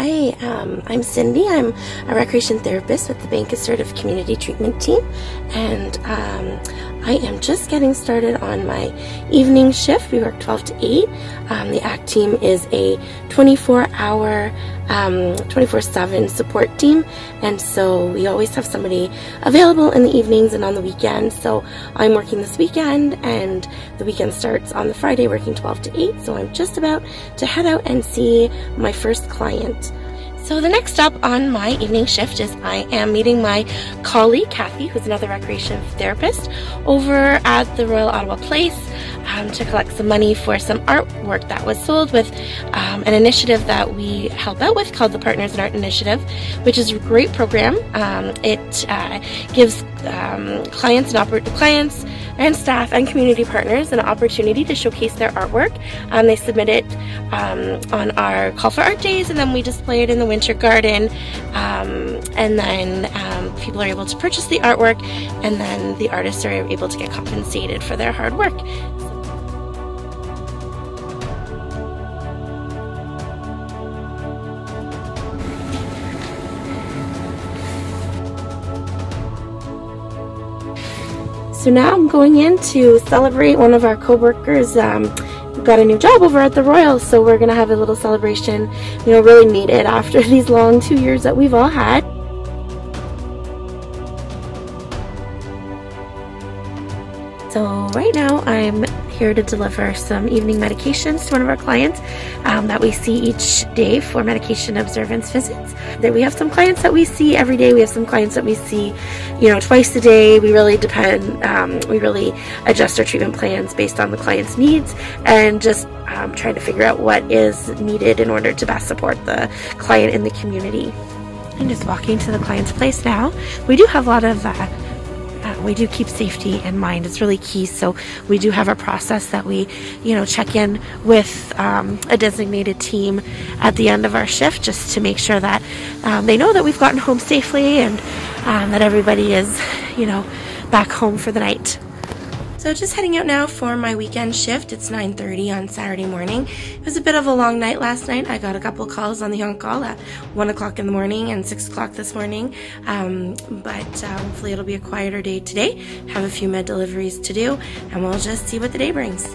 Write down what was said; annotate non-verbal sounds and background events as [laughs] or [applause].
Hi, um, I'm Cindy. I'm a recreation therapist with the Bank Assertive Community Treatment Team, and um, I am just getting started on my evening shift. We work 12 to 8. Um, the ACT team is a 24 hour, Um, 24 7 support team, and so we always have somebody available in the evenings and on the weekend. So I'm working this weekend, and the weekend starts on the Friday, working 12 to 8. So I'm just about to head out and see my first client. So the next stop on my evening shift is I am meeting my colleague Kathy, who's another recreation therapist, over at the Royal Ottawa Place um, to collect some money for some artwork that was sold with um, an initiative that we help out with called the Partners in Art Initiative, which is a great program. Um, it uh, gives um, clients and clients and staff and community partners an opportunity to showcase their artwork. Um, they submit it um, on our Call for Art days, and then we display it in the Winter Garden. Um, and then um, people are able to purchase the artwork, and then the artists are able to get compensated for their hard work. So now I'm going in to celebrate one of our co-workers um, got a new job over at the Royal, so we're gonna have a little celebration, you know, really needed after [laughs] these long two years that we've all had. So right now I'm here to deliver some evening medications to one of our clients um, that we see each day for medication observance visits. That we have some clients that we see every day. We have some clients that we see, you know, twice a day. We really depend. Um, we really adjust our treatment plans based on the client's needs and just um, trying to figure out what is needed in order to best support the client in the community. I'm just walking to the client's place now. We do have a lot of uh, we do keep safety in mind. It's really key. So we do have a process that we, you know, check in with um, a designated team at the end of our shift just to make sure that um, they know that we've gotten home safely and um, that everybody is, you know, back home for the night. So just heading out now for my weekend shift. It's 9.30 on Saturday morning. It was a bit of a long night last night. I got a couple calls on the on-call at 1 o'clock in the morning and 6 o'clock this morning. Um, but uh, hopefully it'll be a quieter day today. Have a few med deliveries to do and we'll just see what the day brings.